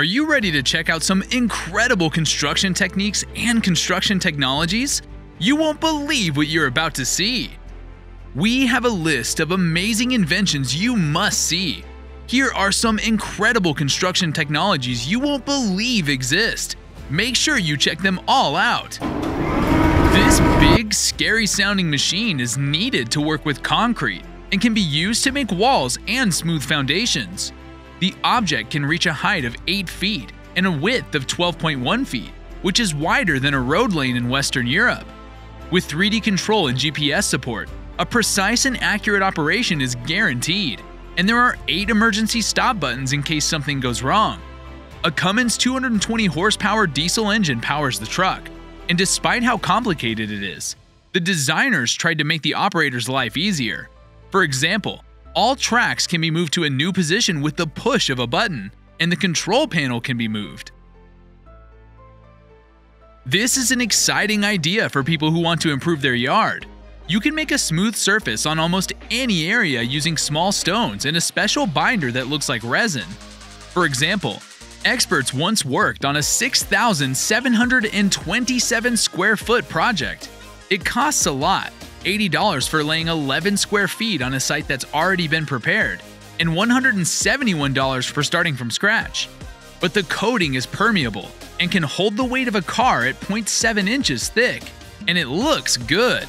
Are you ready to check out some incredible construction techniques and construction technologies? You won't believe what you're about to see. We have a list of amazing inventions you must see. Here are some incredible construction technologies you won't believe exist. Make sure you check them all out. This big, scary sounding machine is needed to work with concrete and can be used to make walls and smooth foundations. The object can reach a height of 8 feet and a width of 12.1 feet, which is wider than a road lane in Western Europe. With 3D control and GPS support, a precise and accurate operation is guaranteed, and there are 8 emergency stop buttons in case something goes wrong. A Cummins 220 horsepower diesel engine powers the truck, and despite how complicated it is, the designers tried to make the operator's life easier. For example, all tracks can be moved to a new position with the push of a button, and the control panel can be moved. This is an exciting idea for people who want to improve their yard. You can make a smooth surface on almost any area using small stones and a special binder that looks like resin. For example, experts once worked on a 6,727 square foot project. It costs a lot, $80 for laying 11 square feet on a site that's already been prepared, and $171 for starting from scratch. But the coating is permeable and can hold the weight of a car at 0.7 inches thick, and it looks good.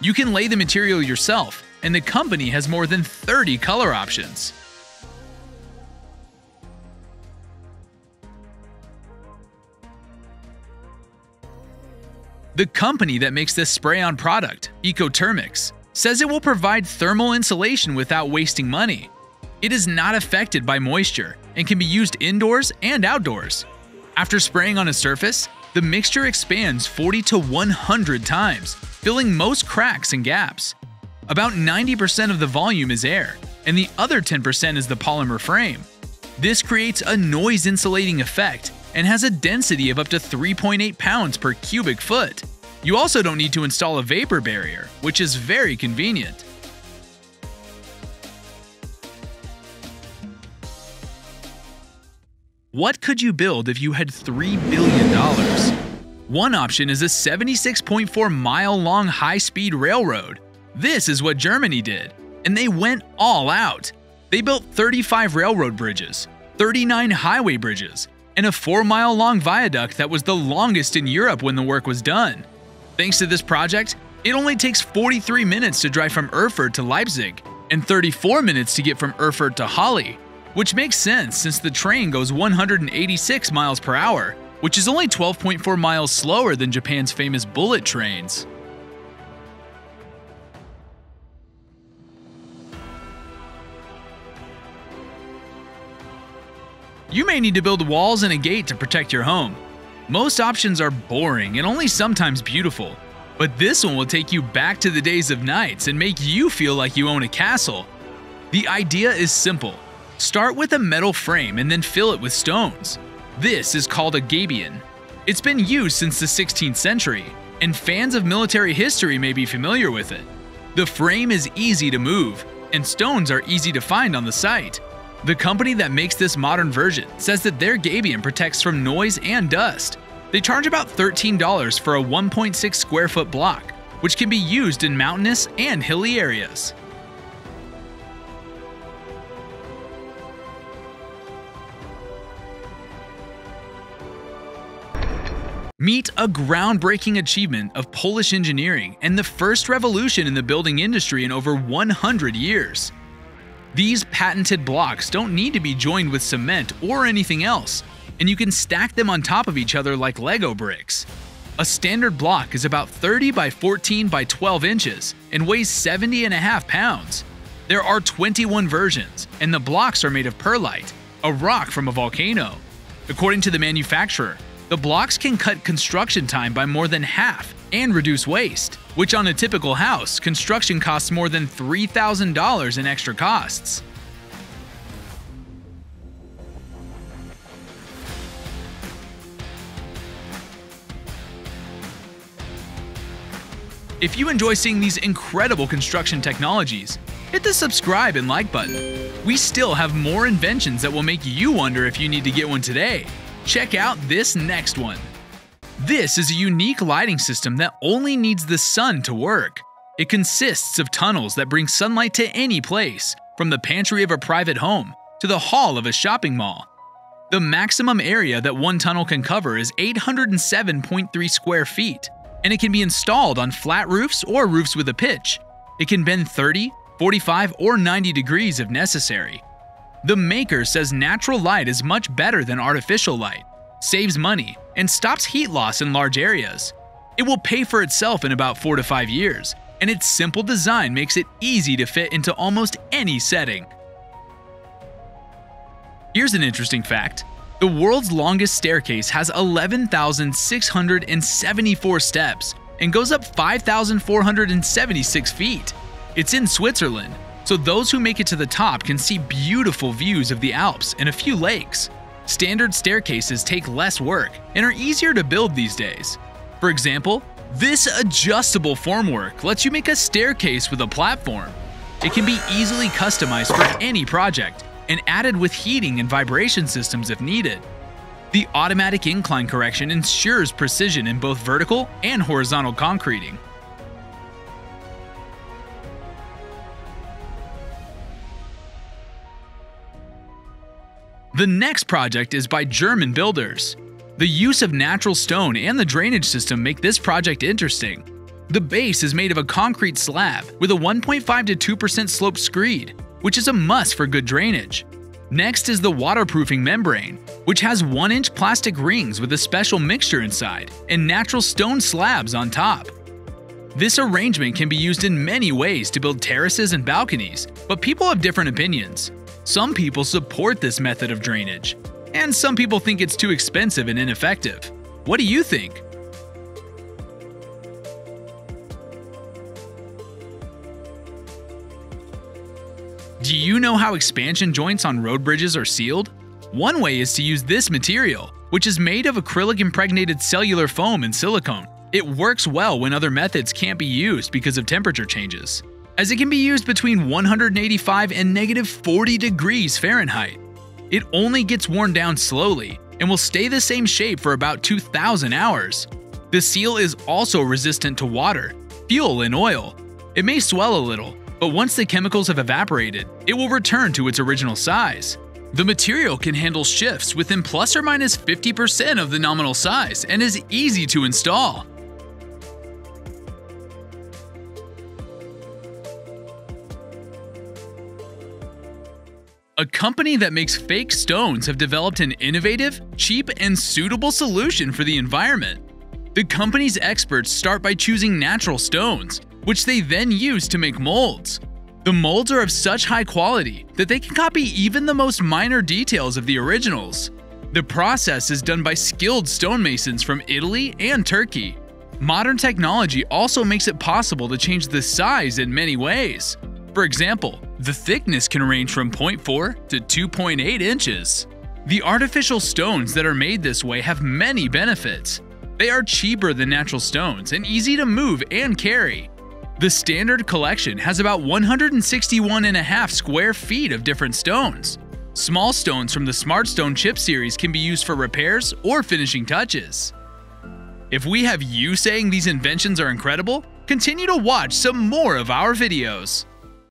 You can lay the material yourself, and the company has more than 30 color options. The company that makes this spray-on product, Ecotermix, says it will provide thermal insulation without wasting money. It is not affected by moisture and can be used indoors and outdoors. After spraying on a surface, the mixture expands 40 to 100 times, filling most cracks and gaps. About 90% of the volume is air, and the other 10% is the polymer frame. This creates a noise insulating effect and has a density of up to 3.8 pounds per cubic foot. You also don't need to install a vapor barrier, which is very convenient. What could you build if you had $3 billion? One option is a 76.4 mile long high speed railroad. This is what Germany did, and they went all out. They built 35 railroad bridges, 39 highway bridges, and a 4 mile long viaduct that was the longest in Europe when the work was done. Thanks to this project, it only takes 43 minutes to drive from Erfurt to Leipzig and 34 minutes to get from Erfurt to Halle, which makes sense since the train goes 186 miles per hour, which is only 12.4 miles slower than Japan's famous bullet trains. You may need to build walls and a gate to protect your home. Most options are boring and only sometimes beautiful, but this one will take you back to the days of knights and make you feel like you own a castle. The idea is simple. Start with a metal frame and then fill it with stones. This is called a gabion. It's been used since the 16th century, and fans of military history may be familiar with it. The frame is easy to move, and stones are easy to find on the site. The company that makes this modern version says that their Gabion protects from noise and dust. They charge about $13 for a 1.6 square foot block, which can be used in mountainous and hilly areas. Meet a groundbreaking achievement of Polish engineering and the first revolution in the building industry in over 100 years. These patented blocks don't need to be joined with cement or anything else, and you can stack them on top of each other like Lego bricks. A standard block is about 30 by 14 by 12 inches and weighs 70 and a half pounds. There are 21 versions, and the blocks are made of perlite, a rock from a volcano. According to the manufacturer, the blocks can cut construction time by more than half and reduce waste, which on a typical house, construction costs more than $3,000 in extra costs. If you enjoy seeing these incredible construction technologies, hit the subscribe and like button. We still have more inventions that will make you wonder if you need to get one today. Check out this next one. This is a unique lighting system that only needs the sun to work. It consists of tunnels that bring sunlight to any place, from the pantry of a private home to the hall of a shopping mall. The maximum area that one tunnel can cover is 807.3 square feet, and it can be installed on flat roofs or roofs with a pitch. It can bend 30, 45, or 90 degrees if necessary. The maker says natural light is much better than artificial light, saves money, and stops heat loss in large areas. It will pay for itself in about 4 to 5 years, and its simple design makes it easy to fit into almost any setting. Here's an interesting fact. The world's longest staircase has 11,674 steps and goes up 5,476 feet. It's in Switzerland, so those who make it to the top can see beautiful views of the Alps and a few lakes. Standard staircases take less work and are easier to build these days. For example, this adjustable formwork lets you make a staircase with a platform. It can be easily customized for any project and added with heating and vibration systems if needed. The automatic incline correction ensures precision in both vertical and horizontal concreting. The next project is by German builders. The use of natural stone and the drainage system make this project interesting. The base is made of a concrete slab with a 1.5 to 2% slope screed, which is a must for good drainage. Next is the waterproofing membrane, which has 1 inch plastic rings with a special mixture inside and natural stone slabs on top. This arrangement can be used in many ways to build terraces and balconies, but people have different opinions. Some people support this method of drainage, and some people think it's too expensive and ineffective. What do you think? Do you know how expansion joints on road bridges are sealed? One way is to use this material, which is made of acrylic impregnated cellular foam and silicone. It works well when other methods can't be used because of temperature changes, as it can be used between 185 and negative 40 degrees Fahrenheit. It only gets worn down slowly and will stay the same shape for about 2,000 hours. The seal is also resistant to water, fuel, and oil. It may swell a little, but once the chemicals have evaporated, it will return to its original size. The material can handle shifts within plus or minus 50% of the nominal size and is easy to install. A company that makes fake stones have developed an innovative, cheap, and suitable solution for the environment. The company's experts start by choosing natural stones, which they then use to make molds. The molds are of such high quality that they can copy even the most minor details of the originals. The process is done by skilled stonemasons from Italy and Turkey. Modern technology also makes it possible to change the size in many ways. For example, the thickness can range from 0.4 to 2.8 inches. The artificial stones that are made this way have many benefits. They are cheaper than natural stones and easy to move and carry. The standard collection has about 161.5 square feet of different stones. Small stones from the Smart Stone chip series can be used for repairs or finishing touches. If we have you saying these inventions are incredible, continue to watch some more of our videos.